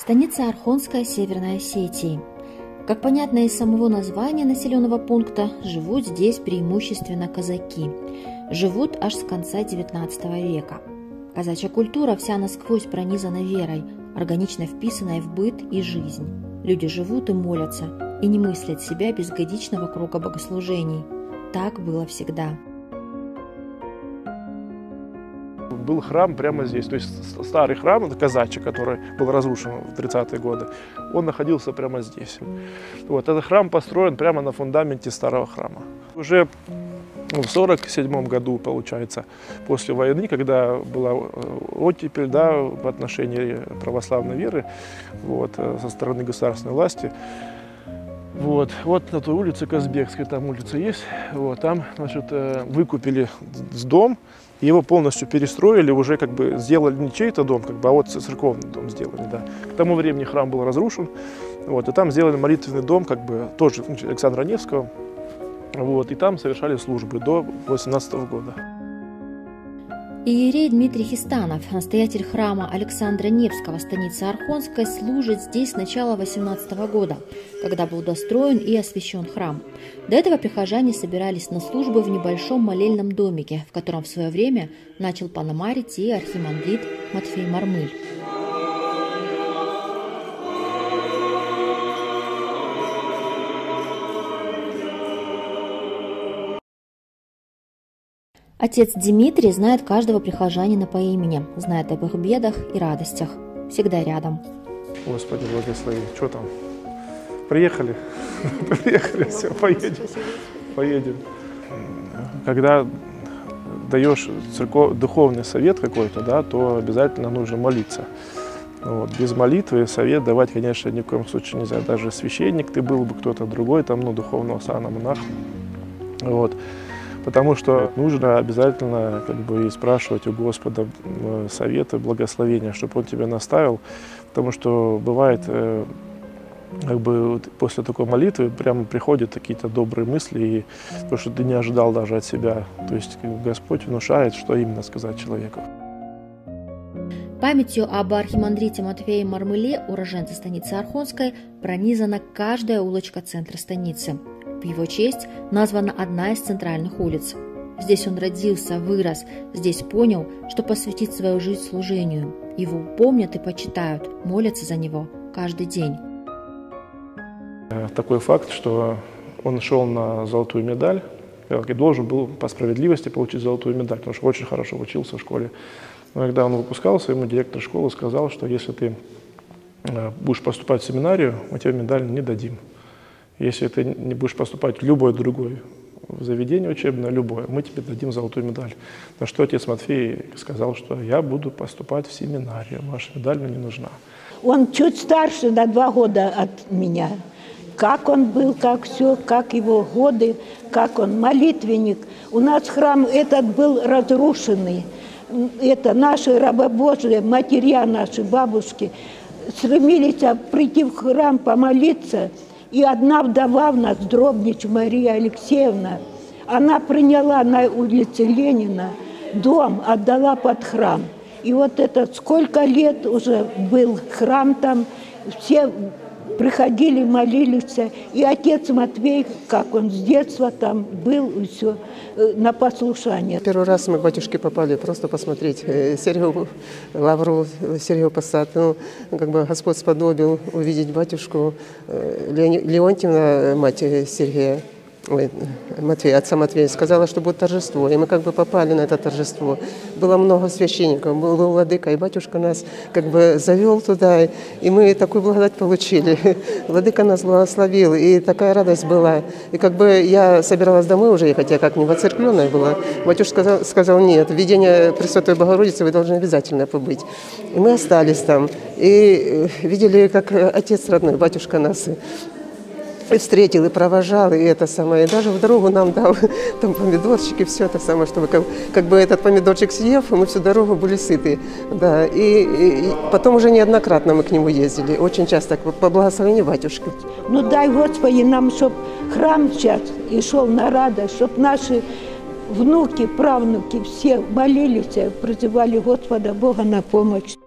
Станица Архонская Северной Осетии. Как понятно из самого названия населенного пункта, живут здесь преимущественно казаки. Живут аж с конца XIX века. Казачья культура вся насквозь пронизана верой, органично вписанной в быт и жизнь. Люди живут и молятся, и не мыслят себя без годичного круга богослужений. Так было всегда. Был храм прямо здесь. То есть старый храм, это казачий, который был разрушен в 30-е годы, он находился прямо здесь. Вот, этот храм построен прямо на фундаменте старого храма. Уже в 47 году, получается, после войны, когда была э, оттепель да, в отношении православной веры вот, э, со стороны государственной власти, вот, вот на той улице Казбекской, там улица есть, вот, там, значит, э, выкупили дом, его полностью перестроили, уже как бы сделали не чей-то дом, как бы, а вот церковный дом сделали, да. К тому времени храм был разрушен, вот, и там сделали молитвенный дом, как бы, тоже Александра Невского, вот, и там совершали службы до 18 года. Иерей Дмитрий Хистанов, настоятель храма Александра Невского, станицы Архонской, служит здесь с начала 18 года, когда был достроен и освящен храм. До этого прихожане собирались на службы в небольшом молельном домике, в котором в свое время начал паномарить и архимандрит Матфей Мармыль. Отец Дмитрий знает каждого прихожанина по имени, знает об их бедах и радостях. Всегда рядом. Господи, благослови. Что там? Приехали? Приехали, все, поедем. Поедем. Когда даешь церков, духовный совет какой-то, да, то обязательно нужно молиться. Вот. Без молитвы совет давать, конечно, ни в коем случае нельзя. Даже священник ты был бы, кто-то другой, там, ну, духовного сана, монах. Вот потому что нужно обязательно как бы спрашивать у Господа совета, благословения, чтобы Он тебя наставил, потому что бывает э, как бы после такой молитвы прямо приходят какие-то добрые мысли, и то, что ты не ожидал даже от себя. То есть Господь внушает, что именно сказать человеку. Памятью об архимандрите Матфее Мармыле, уроженце станицы Архонской, пронизана каждая улочка центра станицы – в его честь названа одна из центральных улиц. Здесь он родился, вырос, здесь понял, что посвятит свою жизнь служению. Его помнят и почитают, молятся за него каждый день. Э, такой факт, что он шел на золотую медаль, и должен был по справедливости получить золотую медаль, потому что очень хорошо учился в школе. Но когда он выпускался, ему директор школы сказал, что если ты э, будешь поступать в семинарию, мы тебе медаль не дадим. Если ты не будешь поступать в любое другое заведение учебное, любое, мы тебе дадим золотую медаль. На что отец Матфей сказал, что я буду поступать в семинарию, ваша медаль мне не нужна. Он чуть старше на два года от меня. Как он был, как все, как его годы, как он молитвенник. У нас храм этот был разрушенный. Это наши рабы Божьи, матеря наши, бабушки, стремились прийти в храм помолиться – и одна вдова в нас, Дробнич Мария Алексеевна, она приняла на улице Ленина дом, отдала под храм. И вот это сколько лет уже был храм там, все приходили, молились. И отец Матвей, как он с детства там был, и все, э, на послушание. Первый раз мы к батюшке попали просто посмотреть э, Сергею Лавру, Сергею Посад. Ну, как бы Господь сподобил увидеть батюшку э, Леонтьевна, мать Сергея. Матвей, отца Матвея, сказала, что будет торжество. И мы как бы попали на это торжество. Было много священников, был владыка, и батюшка нас как бы завел туда, и мы такую благодать получили. Владыка нас благословил, и такая радость была. И как бы я собиралась домой уже ехать, я как не воцеркленная была. Батюшка сказал, сказал, нет, видение Пресвятой Богородицы вы должны обязательно побыть. И мы остались там, и э, видели, как отец родной, батюшка нас и встретил, и провожал, и это самое. И даже в дорогу нам дал там помидорчики, все это самое, чтобы как, как бы этот помидорчик съев, мы всю дорогу были сыты. Да, и, и, потом уже неоднократно мы к нему ездили, очень часто, по благословению батюшки. Ну дай, Господи, нам, чтобы храм сейчас и шел на радость, чтобы наши внуки, правнуки все молились, призывали Господа Бога на помощь.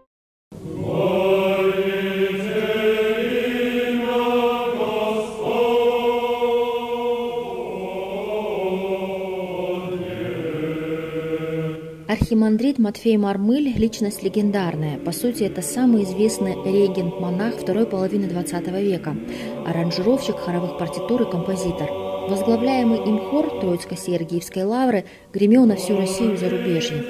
Архимандрит Матфей Мармыль – личность легендарная. По сути, это самый известный регент-монах второй половины XX века, аранжировщик хоровых партитур и композитор. Возглавляемый им хор Троицко-Сергиевской лавры гремел на всю Россию и зарубежье.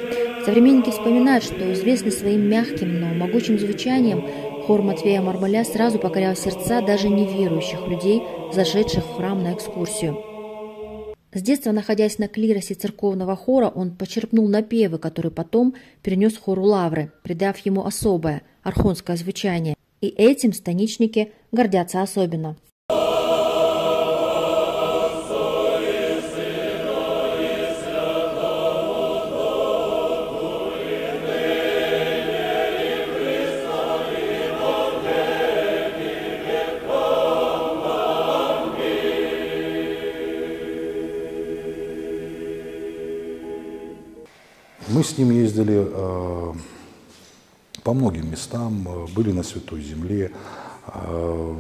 Современники вспоминают, что известный своим мягким, но могучим звучанием, хор Матвея Мармыля сразу покорял сердца даже неверующих людей, зашедших в храм на экскурсию. С детства, находясь на клиросе церковного хора, он почерпнул напевы, которые потом перенес хору Лавры, придав ему особое, архонское звучание. И этим станичники гордятся особенно. Мы с ним ездили э, по многим местам, э, были на Святой Земле. Э,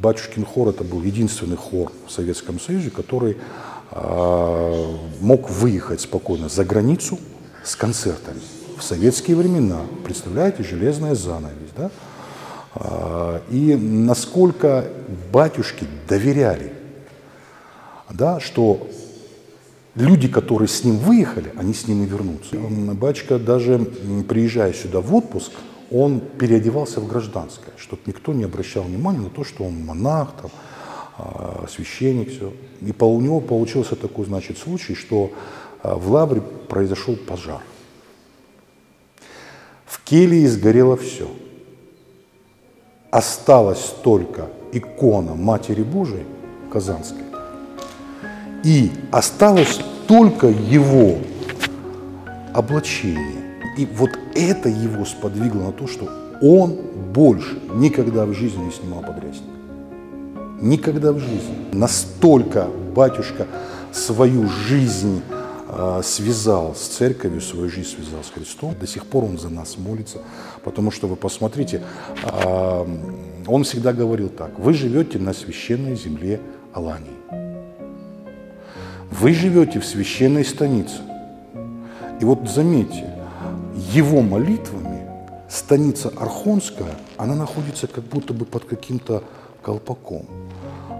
Батюшкин хор это был единственный хор в Советском Союзе, который мог выехать спокойно за границу с концертами. В советские времена, представляете, железная занавесь, да? И насколько батюшки доверяли, да, что люди, которые с ним выехали, они с ним и вернутся. Батюшка даже приезжая сюда в отпуск, он переодевался в гражданское, чтобы никто не обращал внимания на то, что он монах, там, а, священник, все. И у него получился такой, значит, случай, что а, в Лавре произошел пожар. В келье сгорело все. Осталась только икона Матери Божией Казанской и осталось только его облачение. И вот это его сподвигло на то, что он больше никогда в жизни не снимал подрясник. Никогда в жизни. Настолько батюшка свою жизнь э, связал с церковью, свою жизнь связал с Христом. До сих пор он за нас молится, потому что вы посмотрите, э, он всегда говорил так, вы живете на священной земле Алании. Вы живете в священной станице. И вот заметьте, его молитвами станица Архонская, она находится как будто бы под каким-то колпаком.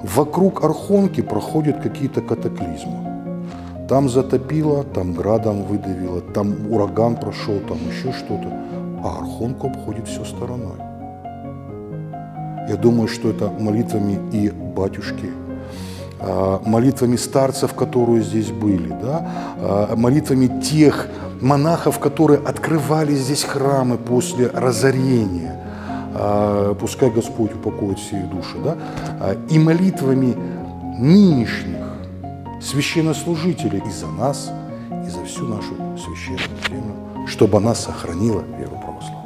Вокруг Архонки проходят какие-то катаклизмы. Там затопило, там градом выдавило, там ураган прошел, там еще что-то. А Архонку обходит все стороной. Я думаю, что это молитвами и батюшки молитвами старцев, которые здесь были, да, а, молитвами тех монахов, которые открывали здесь храмы после разорения. А, пускай Господь упокоит все их души. Да, и молитвами нынешних священнослужителей и за нас, и за всю нашу священную землю, чтобы она сохранила веру православия.